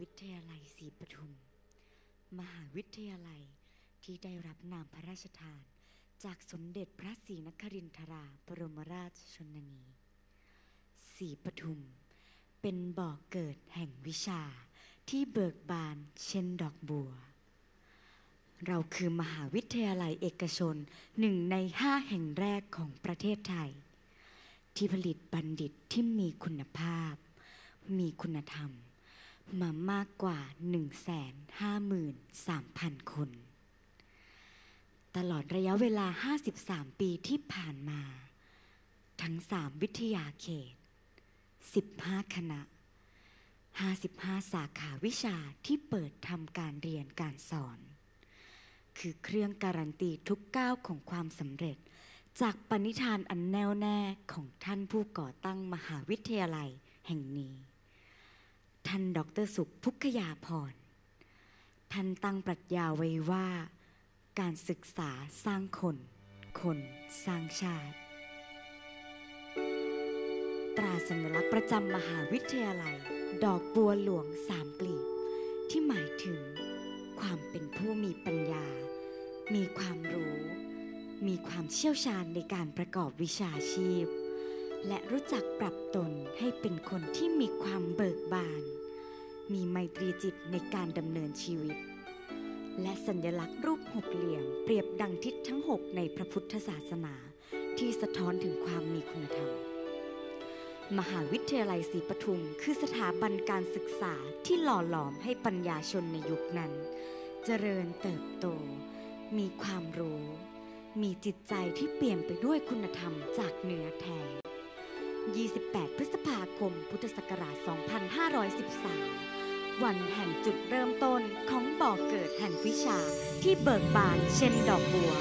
วิทยาลัยศรีปทุม มหาวิทยาลัยที่ได้รับนามพระราชทาน จากสมเด็จพระศรีนครินทราบรมราชชนนีศรีปทุม เป็นบ่อกเกิดแห่งวิชาที่เบิกบานเช่นดอกบัว เราคือมหาวิทยาลัยเอกชนหนึ่งในห้าแห่งแรกของประเทศไทย ที่ผลิตบัณฑิตที่มีคุณภาพ มีคุณธรรม มามากกว่า 153,000 คน ตลอดระยะเวลา 53 ปีที่ผ่านมา ทั้ง 3 วิทยาเขต 15 คณะ 55 สาขาวิชาที่เปิดทำการเรียนการสอน คือเครื่องการันตีทุกก้าวของความสำเร็จ จากปณิธานอันแน่วแน่ของท่านผู้ก่อตั้งมหาวิทยาลัยแห่งนี้ ท่านดอกเตอรสุขพุกขยาพร ท่านตั้งปรัชญาไว้ว่า การศึกษาสร้างคน คนสร้างชาติ ตราสัญลักษณ์ประจำมหาวิทยาลัย ดอกบัวหลวงสามกลีบ ที่หมายถึง ความเป็นผู้มีปัญญา มีความรู้ มีความเชี่ยวชาญในการประกอบวิชาชีพ และรู้จักปรับตนให้เป็นคนที่มีความเบิกบาน มีไมตรีจิตในการดำเนินชีวิต และสัญลักษณ์รูปหกเหลี่ยม เปรียบดังทิศทั้งหกในพระพุทธศาสนา ที่สะท้อนถึงความมีคุณธรรม มหาวิทยาลัยศรีปทุม คือสถาบันการศึกษาที่หล่อหลอมให้ปัญญาชนในยุคนั้น เจริญเติบโต มีความรู้มีจิตใจที่เปลี่ยนไปด้วยคุณธรรมจากเนื้อแท้ 28 พฤษภาคม พุทธศักราช 2513 วันแห่งจุดเริ่มต้นของบ่อเกิดแห่งวิชาที่เบิกบานเช่นดอกบัว